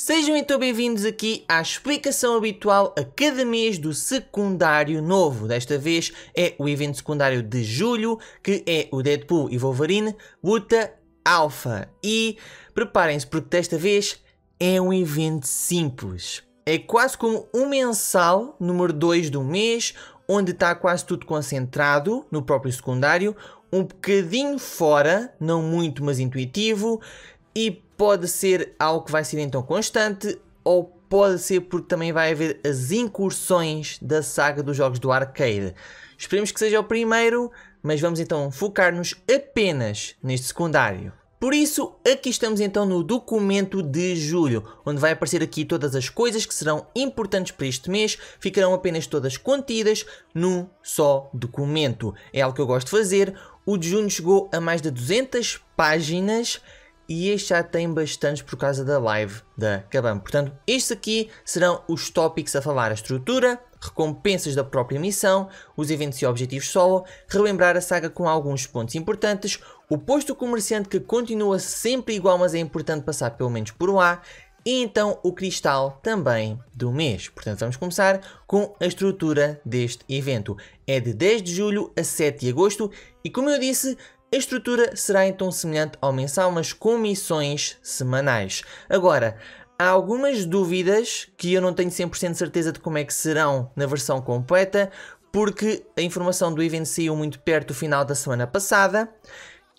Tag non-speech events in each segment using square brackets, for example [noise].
Sejam então bem-vindos aqui à explicação habitual a cada mês do secundário novo. Desta vez é o evento secundário de julho, que é o Deadpool e Wolverine Luta Alpha. E preparem-se porque desta vez é um evento simples. É quase como um mensal número 2 do mês, onde está quase tudo concentrado no próprio secundário, um bocadinho fora, não muito, mas intuitivo, e pode ser algo que vai ser então constante, ou pode ser porque também vai haver as incursões da saga dos jogos do arcade. Esperemos que seja o primeiro, mas vamos então focar-nos apenas neste secundário. Por isso, aqui estamos então no documento de julho, onde vai aparecer aqui todas as coisas que serão importantes para este mês, ficarão apenas todas contidas num só documento. É algo que eu gosto de fazer. O de junho chegou a mais de 200 páginas e este já tem bastantes por causa da live da Kabam. Portanto, estes aqui serão os tópicos a falar a estrutura, recompensas da própria missão, os eventos e objetivos solo, relembrar a saga com alguns pontos importantes, o posto comerciante que continua sempre igual mas é importante passar pelo menos por lá, e então o cristal também do mês. Portanto, vamos começar com a estrutura deste evento. É de 10 de julho a 7 de agosto e como eu disse, a estrutura será então semelhante ao mensal, mas com missões semanais. Agora, há algumas dúvidas que eu não tenho 100% certeza de como é que serão na versão completa, porque a informação do evento saiu muito perto do final da semana passada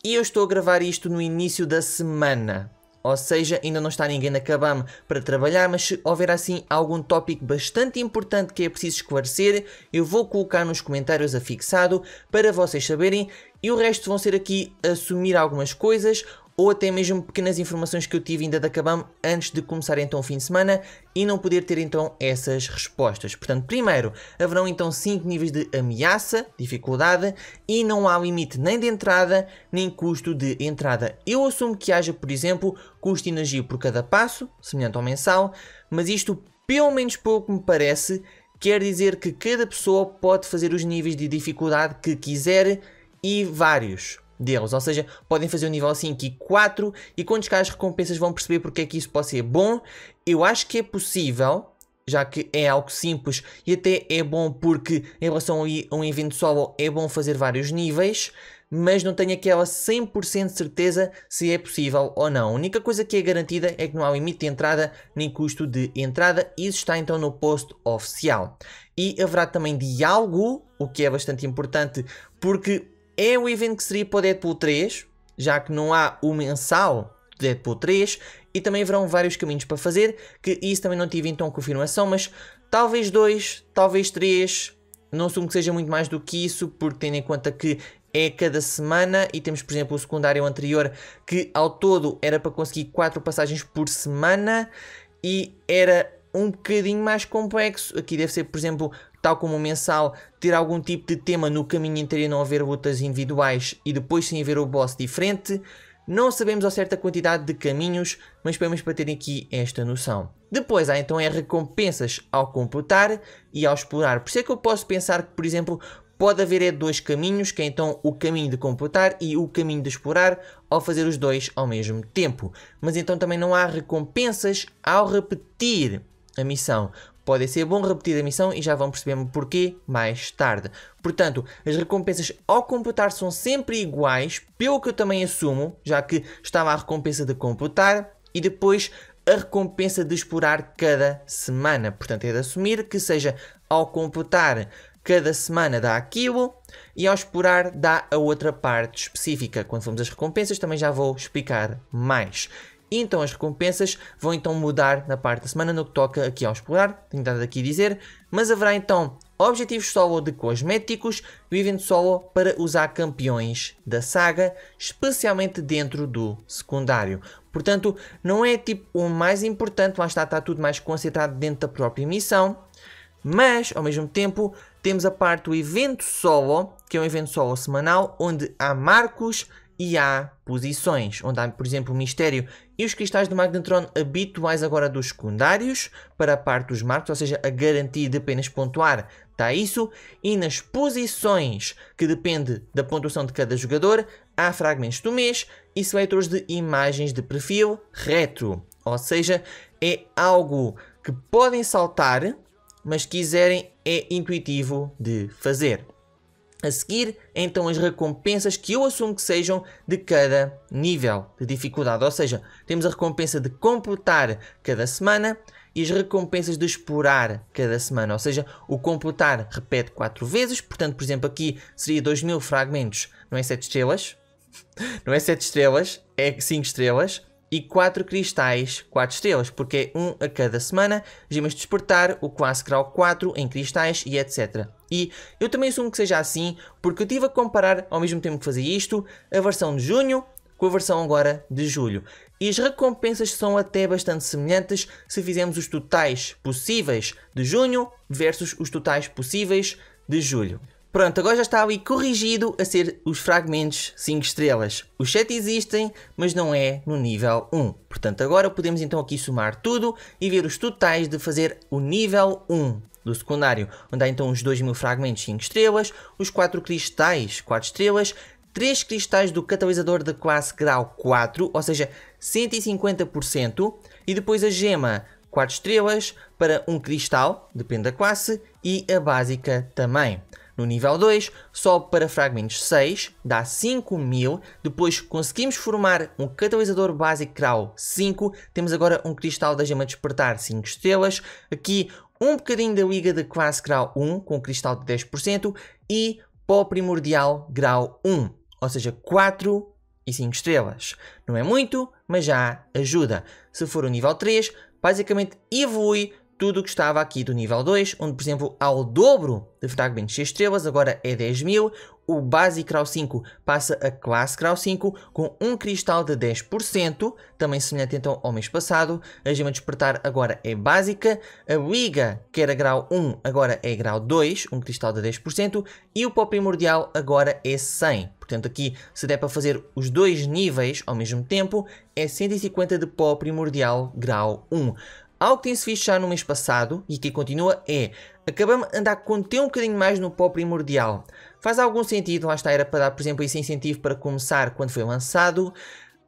e eu estou a gravar isto no início da semana. Ou seja, ainda não está ninguém na Kabam para trabalhar, mas se houver assim algum tópico bastante importante que é preciso esclarecer, eu vou colocar nos comentários afixado para vocês saberem e o resto vão ser aqui assumir algumas coisas ou até mesmo pequenas informações que eu tive ainda da Kabam antes de começar então o fim de semana e não poder ter então essas respostas. Portanto, primeiro, haverão então 5 níveis de ameaça, dificuldade e não há limite nem de entrada nem custo de entrada. Eu assumo que haja, por exemplo, custo de energia por cada passo, semelhante ao mensal, mas isto, pelo menos que me parece, quer dizer que cada pessoa pode fazer os níveis de dificuldade que quiser e vários deles, ou seja, podem fazer o nível 5 e 4 e quando chegar as recompensas vão perceber porque é que isso pode ser bom. Eu acho que é possível, já que é algo simples e até é bom porque em relação a um evento solo é bom fazer vários níveis, mas não tenho aquela 100% de certeza se é possível ou não. A única coisa que é garantida é que não há limite de entrada nem custo de entrada, isso está então no post oficial. E haverá também diálogo, o que é bastante importante, porque é o evento que seria para o Deadpool 3, já que não há o mensal do Deadpool 3, e também haverão vários caminhos para fazer, que isso também não tive então confirmação, mas talvez dois, talvez três, não assumo que seja muito mais do que isso, porque tendo em conta que é cada semana e temos, por exemplo, o secundário anterior que ao todo era para conseguir quatro passagens por semana e era um bocadinho mais complexo. Aqui deve ser, por exemplo, tal como o mensal, ter algum tipo de tema no caminho inteiro e não haver lutas individuais e depois sim haver o boss diferente. Não sabemos a certa quantidade de caminhos, mas podemos para terem aqui esta noção. Depois há então é recompensas ao computar e ao explorar. Por isso é que eu posso pensar que, por exemplo, pode haver é dois caminhos, que é então o caminho de computar e o caminho de explorar, ao fazer os dois ao mesmo tempo. Mas então também não há recompensas ao repetir a missão. Pode ser bom repetir a missão e já vão perceber porquê mais tarde. Portanto, as recompensas ao computar são sempre iguais, pelo que eu também assumo, já que estava a recompensa de computar e depois a recompensa de explorar cada semana. Portanto, é de assumir que seja ao computar cada semana dá aquilo e ao explorar dá a outra parte específica. Quando formos às recompensas também já vou explicar mais. Então as recompensas vão então mudar na parte da semana no que toca aqui ao explorar, tenho dado aqui a dizer, mas haverá então objetivos solo de cosméticos e o evento solo para usar campeões da saga, especialmente dentro do secundário. Portanto, não é tipo o mais importante, lá está, está tudo mais concentrado dentro da própria missão, mas ao mesmo tempo temos a parte do evento solo, que é um evento solo semanal, onde há marcos e há posições, onde há, por exemplo, o mistério e os cristais do Magnetron habituais agora dos secundários para a parte dos marcos, ou seja, a garantia de apenas pontuar está isso, e nas posições, que depende da pontuação de cada jogador, há fragmentos do mês e seletores de imagens de perfil retro, ou seja, é algo que podem saltar, mas quiserem é intuitivo de fazer. A seguir, então, as recompensas que eu assumo que sejam de cada nível de dificuldade. Ou seja, temos a recompensa de completar cada semana e as recompensas de explorar cada semana. Ou seja, o completar repete 4 vezes. Portanto, por exemplo, aqui seria 2000 fragmentos, não é 7 estrelas. [laughs] Não é 7 estrelas, é 5 estrelas e 4 cristais 4 estrelas, porque é um a cada semana, gemas de despertar, o classe grau 4 em cristais e etc. E eu também assumo que seja assim, porque eu estive a comparar ao mesmo tempo que fazia isto, a versão de junho com a versão agora de julho. E as recompensas são até bastante semelhantes se fizermos os totais possíveis de junho versus os totais possíveis de julho. Pronto, agora já está ali corrigido a ser os fragmentos 5 estrelas. Os 7 existem, mas não é no nível 1. Portanto, agora podemos então aqui somar tudo e ver os totais de fazer o nível 1 do secundário, onde há então os 2000 fragmentos 5 estrelas, os 4 cristais 4 estrelas, 3 cristais do catalisador de classe grau 4, ou seja, 150%, e depois a gema 4 estrelas para um cristal, depende da classe, e a básica também. No nível 2, sobe para fragmentos 6, dá 5000. Depois conseguimos formar um catalisador básico grau 5. Temos agora um cristal da gema despertar 5 estrelas. Aqui um bocadinho da liga de classe grau 1 com cristal de 10% e pó primordial grau 1. Ou seja, 4 e 5 estrelas. Não é muito, mas já ajuda. Se for o nível 3, basicamente evolui tudo o que estava aqui do nível 2, onde, por exemplo, há o dobro de fragmentos 6 estrelas, agora é 10 mil. O Basic Grau 5 passa a Classe Grau 5 com um cristal de 10%, também semelhante então ao mês passado. A Gema Despertar agora é básica. A Liga, que era Grau 1, agora é Grau 2, um cristal de 10%. E o Pó Primordial agora é 100. Portanto, aqui, se der para fazer os dois níveis ao mesmo tempo, é 150 de Pó Primordial Grau 1. Algo que tem-se visto já no mês passado e que continua é acabamos de andar a conter um bocadinho mais no pó primordial. Faz algum sentido, lá está, era para dar, por exemplo, esse incentivo para começar quando foi lançado,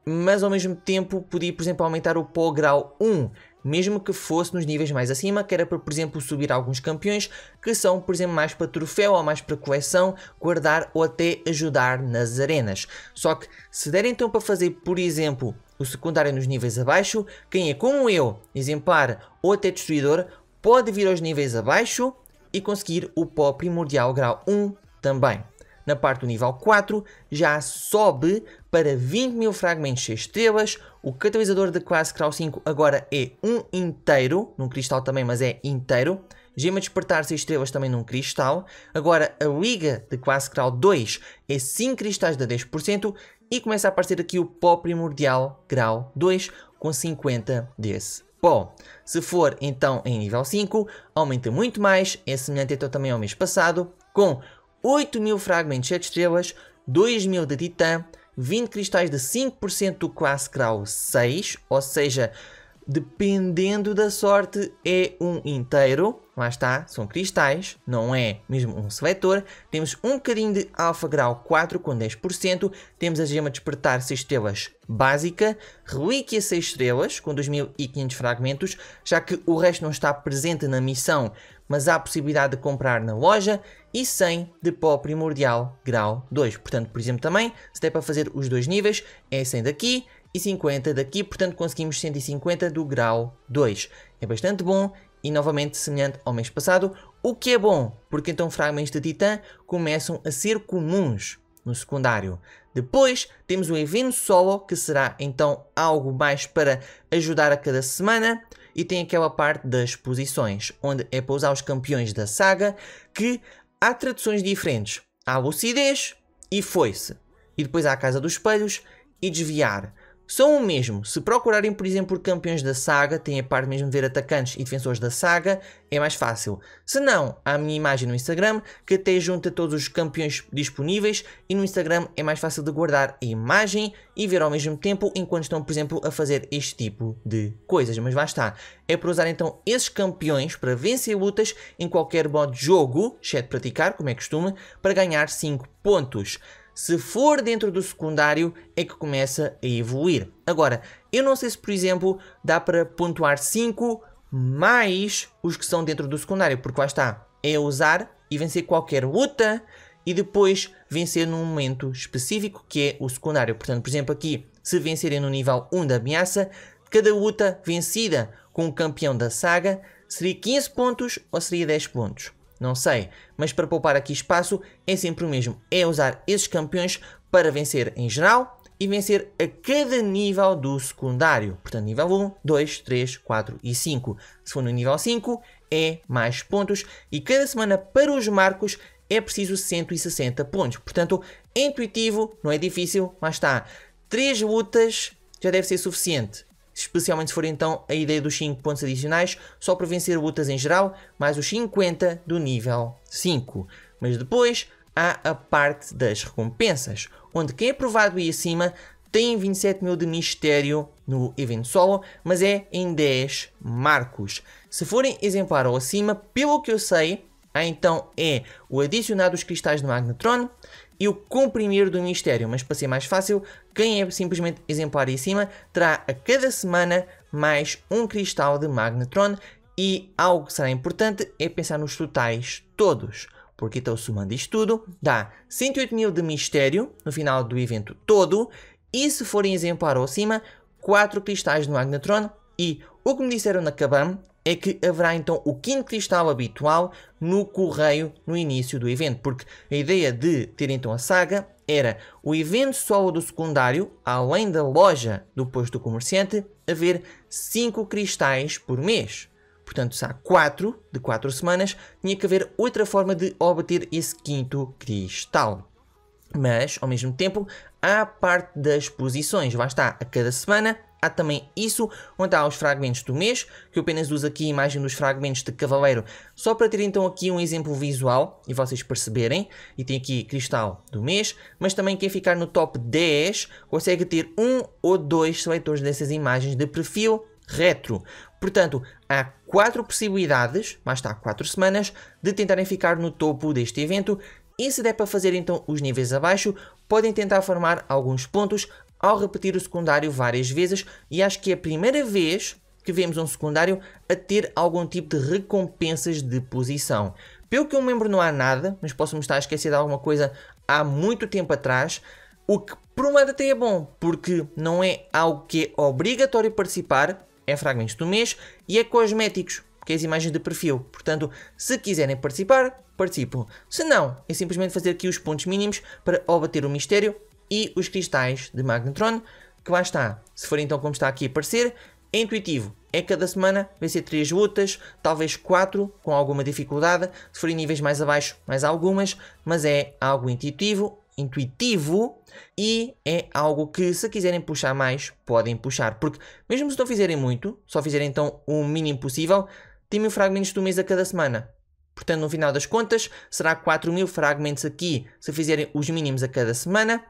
mas ao mesmo tempo podia, por exemplo, aumentar o pó grau 1, mesmo que fosse nos níveis mais acima, que era para, por exemplo, subir alguns campeões que são, por exemplo, mais para troféu ou mais para coleção, guardar ou até ajudar nas arenas. Só que se der então para fazer, por exemplo, o secundário nos níveis abaixo, quem é como eu, exemplar ou até destruidor, pode vir aos níveis abaixo e conseguir o pó primordial grau 1 também. Na parte do nível 4 já sobe para 20 mil fragmentos 6 estrelas, o catalisador da classe grau 5 agora é um inteiro, num cristal também, mas é inteiro. Gema despertar 6 estrelas também num cristal. Agora a liga de classe grau 2 é 5 cristais de 10% e começa a aparecer aqui o pó primordial grau 2 com 50 desse pó. Se for então em nível 5, aumenta muito mais, é semelhante então também ao mês passado, com 8000 fragmentos 7 estrelas, 2000 de titã, 20 cristais de 5% do classe grau 6, ou seja, dependendo da sorte, é um inteiro. Lá está, são cristais, não é mesmo um seletor. Temos um bocadinho de alfa grau 4 com 10%. Temos a gema despertar 6 estrelas básica, relíquia 6 estrelas com 2500 fragmentos, já que o resto não está presente na missão, mas há a possibilidade de comprar na loja. E 100 de pó primordial grau 2. Portanto, por exemplo, também, se der para fazer os dois níveis, é 100 daqui e 50 daqui, portanto conseguimos 150 do grau 2. É bastante bom e novamente semelhante ao mês passado, o que é bom, porque então fragmentos de titã começam a ser comuns no secundário. Depois temos o evento solo, que será então algo mais para ajudar a cada semana, e tem aquela parte das posições, onde é para usar os campeões da saga, que há traduções diferentes. Há lucidez e foice. E depois há a casa dos espelhos e desviar são o mesmo. Se procurarem, por exemplo, campeões da saga, tem a parte mesmo de ver atacantes e defensores da saga, é mais fácil. Se não, há a minha imagem no Instagram, que até junta todos os campeões disponíveis, e no Instagram é mais fácil de guardar a imagem e ver ao mesmo tempo enquanto estão, por exemplo, a fazer este tipo de coisas. Mas lá está. É para usar então esses campeões para vencer lutas em qualquer modo de jogo, exceto praticar, como é costume, para ganhar 5 pontos. Se for dentro do secundário, é que começa a evoluir. Agora, eu não sei se, por exemplo, dá para pontuar 5 mais os que são dentro do secundário, porque lá está, é usar e vencer qualquer luta e depois vencer num momento específico que é o secundário. Portanto, por exemplo, aqui, se vencerem no nível 1 da ameaça, cada luta vencida com o campeão da saga seria 15 pontos ou seria 10 pontos. Não sei, mas para poupar aqui espaço é sempre o mesmo, é usar esses campeões para vencer em geral e vencer a cada nível do secundário. Portanto, nível 1, 2, 3, 4 e 5. Se for no nível 5, é mais pontos e cada semana para os marcos é preciso 160 pontos. Portanto, é intuitivo, não é difícil, mas está. 3 lutas já deve ser suficiente. Especialmente se for então a ideia dos 5 pontos adicionais, só para vencer lutas em geral, mais os 50 do nível 5. Mas depois há a parte das recompensas, onde quem é provado e acima tem 27 mil de mistério no evento solo, mas é em 10 marcos. Se forem exemplar ou acima, pelo que eu sei, então é o adicionar dos cristais do Magnetron e o comprimir do mistério. Mas para ser mais fácil, quem é simplesmente exemplar em cima terá a cada semana mais um cristal de Magnetron. E algo que será importante é pensar nos totais todos. Porque então somando isto tudo, dá 108 mil de mistério no final do evento todo. E se forem exemplar ou acima, 4 cristais de Magnetron. E o que me disseram na Kabam é que haverá então o quinto cristal habitual no correio no início do evento, porque a ideia de ter então a saga era o evento solo do secundário, além da loja do posto do comerciante, haver 5 cristais por mês. Portanto, se há 4 de 4 semanas, tinha que haver outra forma de obter esse quinto cristal. Mas, ao mesmo tempo, há a parte das posições. Lá está, a cada semana há também isso, onde há os fragmentos do mês, que eu apenas uso aqui a imagem dos fragmentos de cavaleiro, só para ter então aqui um exemplo visual e vocês perceberem. E tem aqui cristal do mês, mas também quem ficar no top 10 consegue ter um ou dois seletores dessas imagens de perfil retro. Portanto, há quatro possibilidades, mais está, quatro semanas, de tentarem ficar no topo deste evento. E se der para fazer então os níveis abaixo, podem tentar formar alguns pontos ao repetir o secundário várias vezes e acho que é a primeira vez que vemos um secundário a ter algum tipo de recompensas de posição. Pelo que eu me lembro não há nada, mas posso-me estar a esquecer de alguma coisa há muito tempo atrás, o que por um lado até é bom, porque não é algo que é obrigatório participar, é fragmentos do mês e é cosméticos, que é as imagens de perfil. Portanto, se quiserem participar, participam. Se não, é simplesmente fazer aqui os pontos mínimos para obter o mistério e os cristais de Magnetron, que lá está. Se for então como está aqui a aparecer, é intuitivo. É cada semana, vai ser 3 lutas, talvez 4, com alguma dificuldade. Se forem níveis mais abaixo, mais algumas, mas é algo intuitivo, intuitivo e é algo que se quiserem puxar mais, podem puxar. Porque mesmo se não fizerem muito, só fizerem então o mínimo possível, tem mil fragmentos do mês a cada semana. Portanto, no final das contas, será 4 mil fragmentos aqui se fizerem os mínimos a cada semana.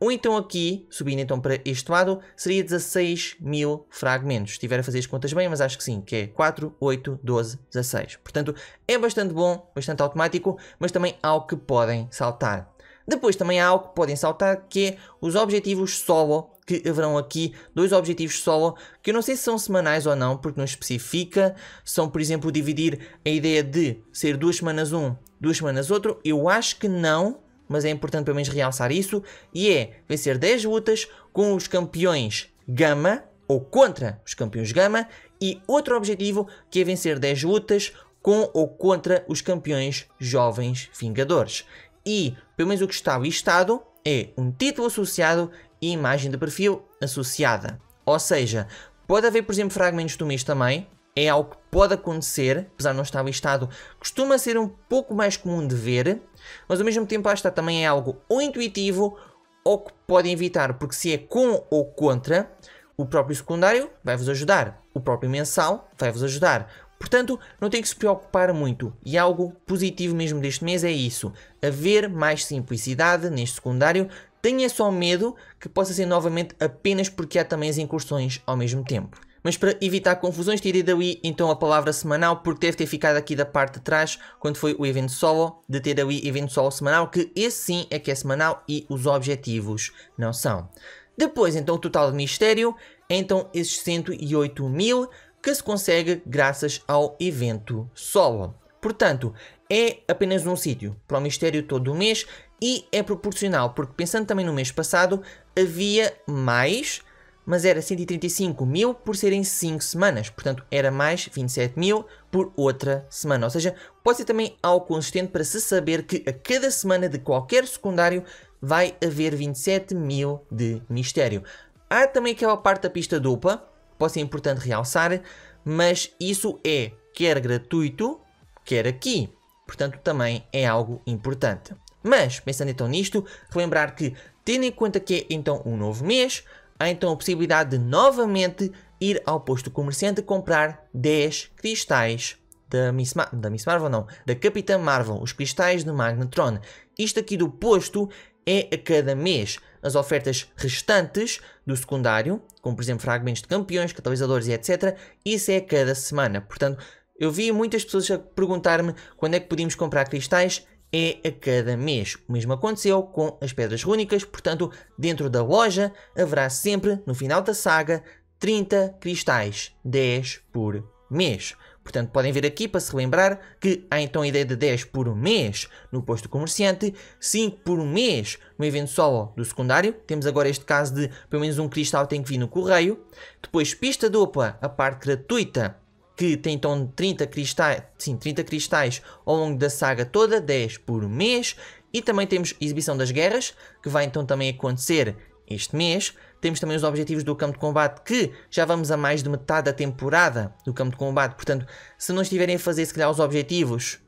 Ou então aqui, subindo então para este lado, seria 16 mil fragmentos. Estiver a fazer as contas bem, mas acho que sim, que é 4, 8, 12, 16. Portanto, é bastante bom, bastante automático, mas também algo que podem saltar. Depois também há algo que podem saltar, que é os objetivos solo, que haverão aqui dois objetivos solo, que eu não sei se são semanais ou não, porque não especifica. São, por exemplo, dividir a ideia de ser duas semanas um, duas semanas outro. Eu acho que não, mas é importante pelo menos realçar isso, e é vencer 10 lutas com os campeões Gama, ou contra os campeões Gama, e outro objetivo que é vencer 10 lutas com ou contra os campeões Jovens Vingadores. E, pelo menos o que está listado, é um título associado e imagem de perfil associada. Ou seja, pode haver, por exemplo, fragmentos do mês também, é algo que pode acontecer, apesar de não estar listado, costuma ser um pouco mais comum de ver, mas ao mesmo tempo está também é algo ou intuitivo ou que podem evitar, porque se é com ou contra, o próprio secundário vai-vos ajudar, o próprio mensal vai-vos ajudar. Portanto, não tem que se preocupar muito. E algo positivo mesmo deste mês é isso: haver mais simplicidade neste secundário. Tenha só medo que possa ser novamente apenas porque há também as incursões ao mesmo tempo. Mas para evitar confusões tirei daí então a palavra semanal porque deve ter ficado aqui da parte de trás quando foi o evento solo de ter daí evento solo semanal que esse sim é que é semanal e os objetivos não são. Depois então o total de mistério é então esses 108 mil que se consegue graças ao evento solo. Portanto, é apenas um sítio para o mistério todo o mês e é proporcional, porque pensando também no mês passado, havia mais, mas era 135 mil por serem 5 semanas, portanto era mais 27 mil por outra semana. Ou seja, pode ser também algo consistente para se saber que a cada semana de qualquer secundário vai haver 27 mil de mistério. Há também aquela parte da pista dupla, pode ser importante realçar, mas isso é quer gratuito, quer aqui. Portanto, também é algo importante. Mas, pensando então nisto, relembrar que, tendo em conta que é então um novo mês, há então a possibilidade de novamente ir ao posto comerciante comprar 10 cristais da Miss, da Miss Marvel, não, da Capitã Marvel, os cristais de Magnetron. Isto aqui do posto é a cada mês. As ofertas restantes do secundário, como por exemplo fragmentos de campeões, catalisadores e etc., isso é a cada semana. Portanto, eu vi muitas pessoas a perguntar-me quando é que podíamos comprar cristais é a cada mês. O mesmo aconteceu com as pedras rúnicas, portanto, dentro da loja haverá sempre, no final da saga, 30 cristais, 10 por mês. Portanto, podem ver aqui para se relembrar que há então a ideia de 10 por mês no posto comerciante, 5 por mês no evento solo do secundário. Temos agora este caso de pelo menos um cristal tem que vir no correio. Depois, pista dupla, a parte gratuita que tem então 30 cristais, sim, 30 cristais ao longo da saga toda, 10 por mês. E também temos Exibição das Guerras, que vai então também acontecer este mês. Temos também os objetivos do campo de combate, que já vamos a mais de metade da temporada do campo de combate. Portanto, se não estiverem a fazer se calhar os objetivos,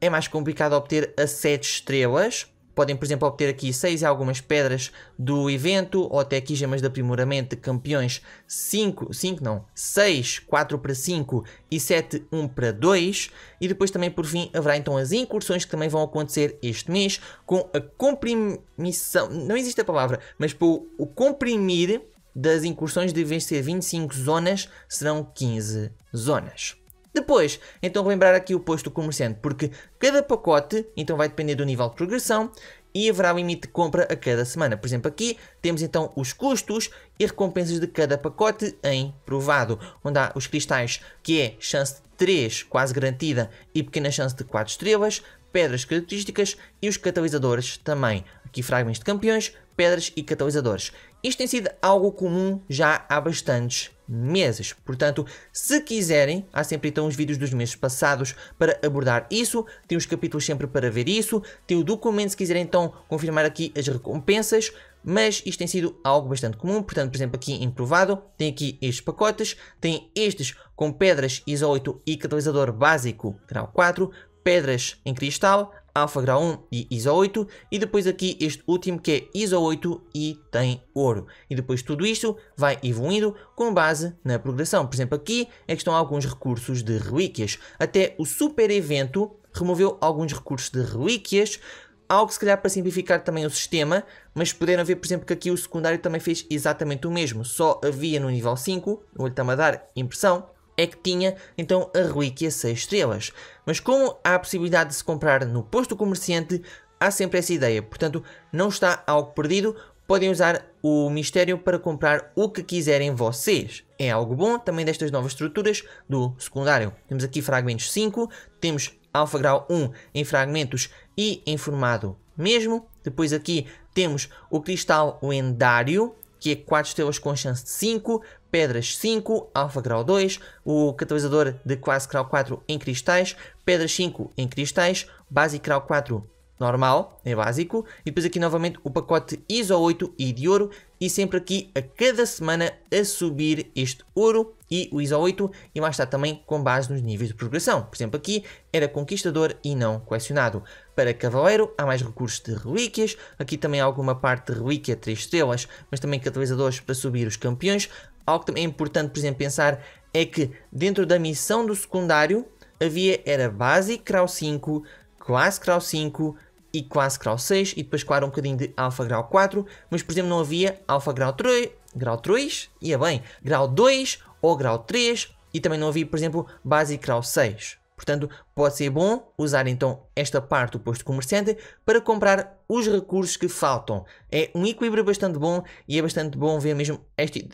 é mais complicado obter a 7 estrelas. Podem, por exemplo, obter aqui 6 e algumas pedras do evento, ou até aqui gemas de aprimoramento de campeões 5, 5 não, 6, 4 para 5 e 7, 1 para 2. E depois também, por fim, haverá então as incursões que também vão acontecer este mês, com a comprimição, não existe a palavra, mas para o comprimir das incursões, de vez de ser 25 zonas, serão 15 zonas. Depois, então lembrar aqui o posto comerciante, porque cada pacote então vai depender do nível de progressão e haverá limite de compra a cada semana. Por exemplo, aqui temos então os custos e recompensas de cada pacote em provado, onde há os cristais que é chance de 3 quase garantida e pequena chance de 4 estrelas, pedras características e os catalisadores também. Aqui fragmentos de campeões, pedras e catalisadores. Isto tem sido algo comum já há bastantes meses. Portanto, se quiserem, há sempre então os vídeos dos meses passados para abordar isso, tem os capítulos sempre para ver isso, tem o documento se quiserem então confirmar aqui as recompensas, mas isto tem sido algo bastante comum, portanto, por exemplo, aqui em provado, tem aqui estes pacotes, tem estes com pedras ISO 8 e catalisador básico grau 4, pedras em cristal, Alpha Grau 1 e ISO 8 e depois aqui este último que é ISO 8 e tem ouro. E depois tudo isto vai evoluindo com base na progressão. Por exemplo, aqui é que estão alguns recursos de relíquias. Até o super evento removeu alguns recursos de relíquias, algo se calhar para simplificar também o sistema, mas puderam ver, por exemplo, que aqui o secundário também fez exatamente o mesmo, só havia no nível 5, o olho está-me a dar impressão, é que tinha então a relíquia 6 estrelas. Mas como há a possibilidade de se comprar no posto comerciante, há sempre essa ideia. Portanto, não está algo perdido. Podem usar o mistério para comprar o que quiserem vocês. É algo bom também destas novas estruturas do secundário. Temos aqui fragmentos 5, temos alfa grau 1 em fragmentos e em formado mesmo. Depois aqui temos o cristal lendário, que é 4 estrelas com chance de 5, pedras 5, alfa grau 2, o catalisador de quase grau 4 em cristais, pedras 5 em cristais, básico grau 4 normal, é básico, e depois aqui novamente o pacote ISO 8 e de ouro, e sempre aqui a cada semana a subir este ouro e o ISO 8, e mais está também com base nos níveis de progressão. Por exemplo, aqui era conquistador e não colecionado. Para cavaleiro há mais recursos de relíquias, aqui também há alguma parte de relíquia 3 estrelas, mas também catalisadores para subir os campeões. Algo que também importante, por exemplo, pensar é que dentro da missão do secundário havia era básico grau 5, classe grau 5, e quase grau 6 e depois claro um bocadinho de alfa grau 4, mas por exemplo não havia alfa grau 3, grau 3, ia bem, grau 2 ou grau 3 e também não havia, por exemplo, básico grau 6. Portanto, pode ser bom usar então esta parte do posto comerciante para comprar os recursos que faltam. É um equilíbrio bastante bom e é bastante bom ver mesmo este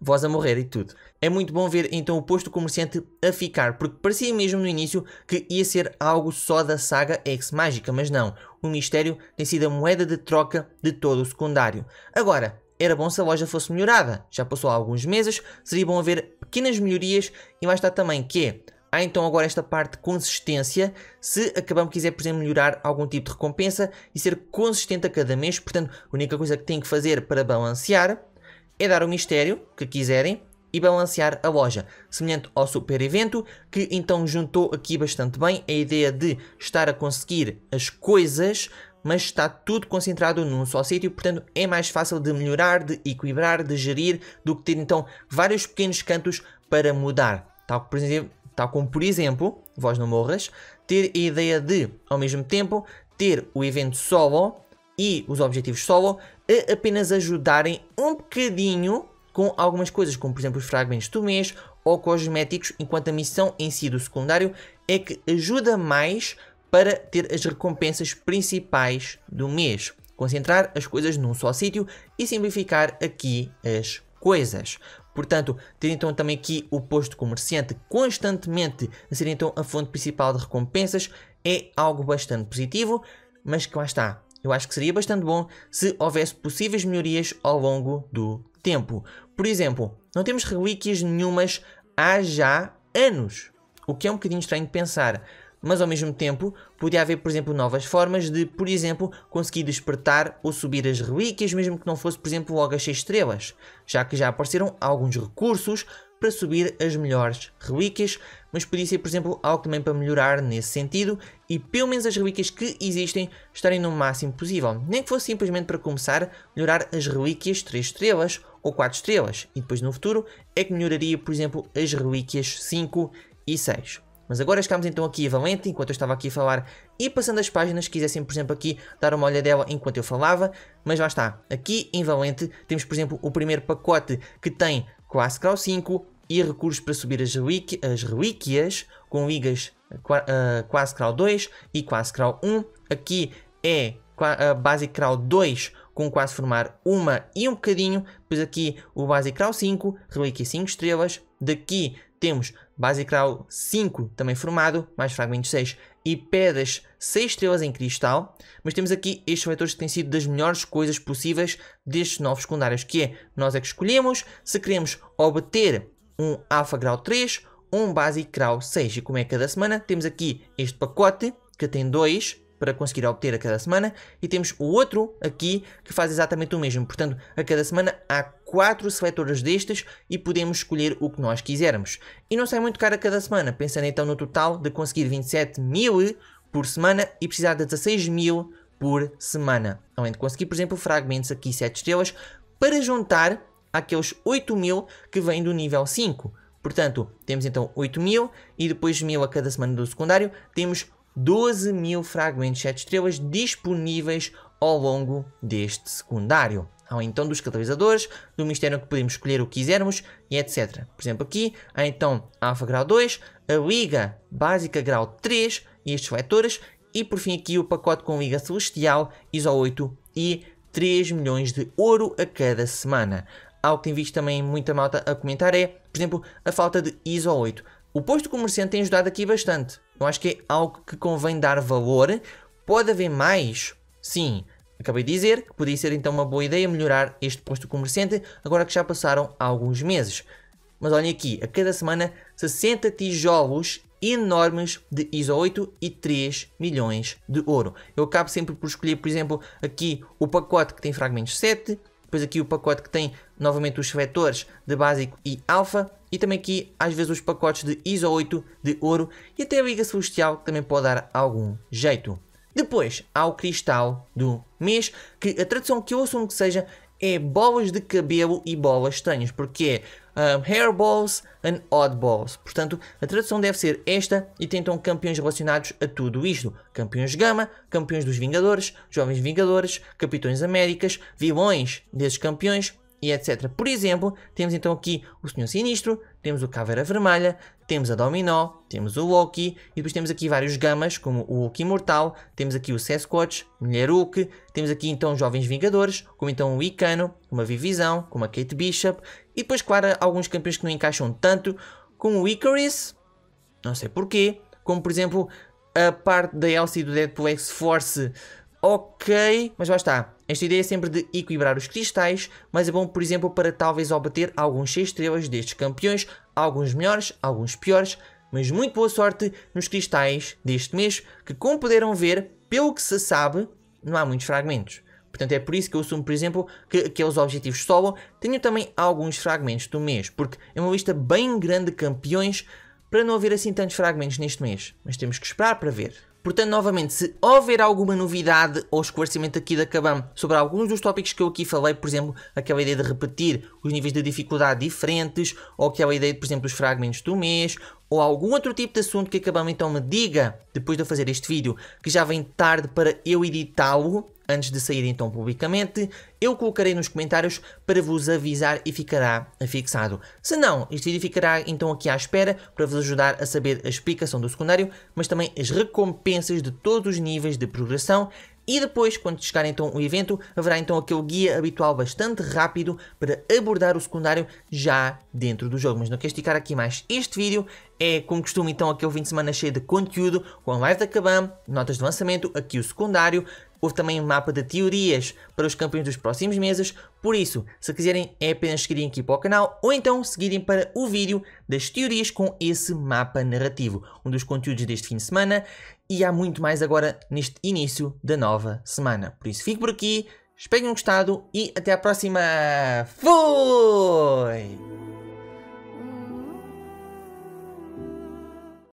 voz a morrer e tudo. É muito bom ver então o posto comerciante a ficar, porque parecia mesmo no início que ia ser algo só da saga Ex Mágica, mas não. O mistério tem sido a moeda de troca de todo o secundário. Agora, era bom se a loja fosse melhorada. Já passou há alguns meses, seria bom haver pequenas melhorias e mais está também que é, Há então agora esta parte de consistência, se acabamos quiser, por exemplo, melhorar algum tipo de recompensa e ser consistente a cada mês, portanto, a única coisa que tem que fazer para balancear é dar o mistério que quiserem e balancear a loja, semelhante ao super evento, que então juntou aqui bastante bem a ideia de estar a conseguir as coisas mas está tudo concentrado num só sítio, portanto é mais fácil de melhorar, de equilibrar, de gerir, do que ter então vários pequenos cantos para mudar. Tal, por exemplo, tal como, por exemplo, Vós Não Morras, ter a ideia de, ao mesmo tempo, ter o evento solo e os objetivos solo a apenas ajudarem um bocadinho com algumas coisas, como por exemplo os fragmentos do mês ou cosméticos, enquanto a missão em si do secundário é que ajuda mais para ter as recompensas principais do mês. Concentrar as coisas num só sítio e simplificar aqui as coisas. Portanto, ter então também aqui o posto comerciante constantemente a ser então a fonte principal de recompensas é algo bastante positivo, mas que lá está. Eu acho que seria bastante bom se houvesse possíveis melhorias ao longo do tempo. Por exemplo, não temos relíquias nenhumas há já anos, o que é um bocadinho estranho de pensar mas ao mesmo tempo podia haver, por exemplo, novas formas de, por exemplo, conseguir despertar ou subir as relíquias, mesmo que não fosse, por exemplo, logo as 6 estrelas, já que já apareceram alguns recursos para subir as melhores relíquias, mas podia ser, por exemplo, algo também para melhorar nesse sentido e pelo menos as relíquias que existem estarem no máximo possível. Nem que fosse simplesmente para começar, melhorar as relíquias 3 estrelas ou 4 estrelas e depois no futuro é que melhoraria, por exemplo, as relíquias 5 e 6. Mas agora estamos então aqui a Valente, enquanto eu estava aqui a falar e passando as páginas, quisessem por exemplo aqui dar uma olhadela enquanto eu falava, mas lá está, aqui em Valente temos por exemplo o primeiro pacote que tem classe Grau 5 e recursos para subir as, as relíquias com ligas uh, quase Grau 2 e quase Grau 1, aqui é a Basic Grau 2 com quase formar uma e um bocadinho, depois aqui o Basic Grau 5, relíquia 5 estrelas, daqui temos Basic Grau 5 também formado, mais fragmentos 6 e pedras 6 estrelas em cristal, mas temos aqui estes vetores que têm sido das melhores coisas possíveis destes novos secundários, que é, nós é que escolhemos se queremos obter um Alpha Grau 3 ou um Basic Grau 6, e como é cada semana, temos aqui este pacote, que tem dois, para conseguir obter a cada semana e temos o outro aqui que faz exatamente o mesmo. Portanto, a cada semana há quatro seletores destes e podemos escolher o que nós quisermos. E não sai muito caro a cada semana, pensando então no total de conseguir 27 mil por semana e precisar de 16 mil por semana. Além de conseguir, por exemplo, fragmentos aqui 7 estrelas para juntar aqueles 8 mil que vêm do nível 5. Portanto, temos então 8 mil e depois mil a cada semana do secundário, temos 12 mil fragmentos 7 estrelas disponíveis ao longo deste secundário. Há então dos catalisadores, do mistério que podemos escolher o que quisermos e etc. Por exemplo aqui, há então Alpha Grau 2, a Liga Básica Grau 3 e estes vetores e por fim aqui o pacote com Liga Celestial, ISO 8 e 3 milhões de ouro a cada semana. Algo que tem visto também muita malta a comentar é, por exemplo, a falta de ISO 8. O posto comerciante tem ajudado aqui bastante. Eu acho que é algo que convém dar valor. Pode haver mais? Sim. Acabei de dizer que podia ser então uma boa ideia melhorar este posto comerciante agora que já passaram alguns meses. Mas olhem aqui, a cada semana 60 tijolos enormes de ISO 8 e 3 milhões de ouro. Eu acabo sempre por escolher, por exemplo, aqui o pacote que tem fragmentos 7, depois aqui o pacote que tem novamente os vetores de básico e alfa e também aqui às vezes os pacotes de ISO 8 de ouro e até a Liga Celestial que também pode dar algum jeito. Depois há o cristal do mês, que a tradução que eu assumo que seja é bolas de cabelo e bolas estranhas, porque é um, hairballs and oddballs. Portanto, a tradução deve ser esta e tem então campeões relacionados a tudo isto. Campeões Gama, campeões dos Vingadores, Jovens Vingadores, Capitões Américas, vilões desses campeões e etc. Por exemplo, temos então aqui o Senhor Sinistro, temos o Caveira Vermelha, temos a Dominó, temos o Loki, e depois temos aqui vários gamas, como o Hulk Imortal, temos aqui o Sasquatch, Mulher Hulk, temos aqui então Jovens Vingadores, como então o Icano, uma Vivisão, como a Kate Bishop, e depois, claro, alguns campeões que não encaixam tanto, como o Icarus, não sei porquê, como por exemplo a parte da Elsie do Deadpool X-Force, ok, mas lá está. Esta ideia é sempre de equilibrar os cristais, mas é bom, por exemplo, para talvez obter alguns 6 estrelas destes campeões, alguns melhores, alguns piores, mas muito boa sorte nos cristais deste mês, que como puderam ver, pelo que se sabe, não há muitos fragmentos. Portanto, é por isso que eu assumo, por exemplo, que aqueles objetivos solo tenham também alguns fragmentos do mês, porque é uma lista bem grande de campeões para não haver assim tantos fragmentos neste mês. Mas temos que esperar para ver. Portanto, novamente, se houver alguma novidade ou esclarecimento aqui da Kabam sobre alguns dos tópicos que eu aqui falei, por exemplo, aquela ideia de repetir os níveis de dificuldade diferentes, ou aquela ideia de, por exemplo, os fragmentos do mês, ou algum outro tipo de assunto que a Kabam então me diga, depois de eu fazer este vídeo, que já vem tarde para eu editá-lo, antes de sair então publicamente, eu colocarei nos comentários para vos avisar e ficará fixado. Se não, este vídeo ficará então aqui à espera para vos ajudar a saber a explicação do secundário, mas também as recompensas de todos os níveis de progressão e depois, quando chegar então o evento, haverá então aquele guia habitual bastante rápido para abordar o secundário já dentro do jogo. Mas não quero esticar aqui mais este vídeo, é como costume então aquele fim de semana cheio de conteúdo, com a live da Kabam, notas de lançamento, aqui o secundário, Houve também um mapa de teorias para os campeões dos próximos meses, por isso, se quiserem é apenas seguirem aqui para o canal ou então seguirem para o vídeo das teorias com esse mapa narrativo, um dos conteúdos deste fim de semana e há muito mais agora neste início da nova semana. Por isso, fico por aqui, espero que tenham gostado e até à próxima. Fui!